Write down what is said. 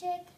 Чек.